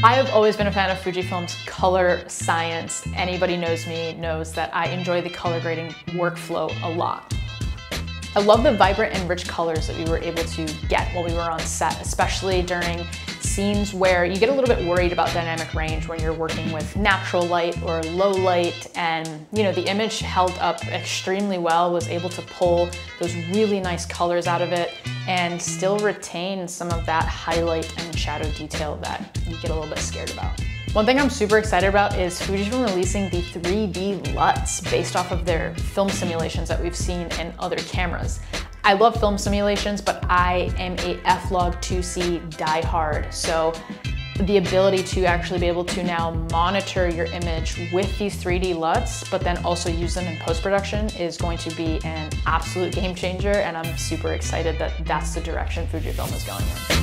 I have always been a fan of Fujifilm's color science. Anybody knows me knows that I enjoy the color grading workflow a lot. I love the vibrant and rich colors that we were able to get while we were on set, especially during scenes where you get a little bit worried about dynamic range when you're working with natural light or low light and you know the image held up extremely well, was able to pull those really nice colors out of it and still retain some of that highlight and shadow detail that you get a little bit scared about. One thing I'm super excited about is Fujifilm releasing the 3D LUTs based off of their film simulations that we've seen in other cameras. I love film simulations, but I am a F-Log2 C diehard. So the ability to actually be able to now monitor your image with these 3D LUTs, but then also use them in post-production is going to be an absolute game changer. And I'm super excited that that's the direction Fujifilm is going in.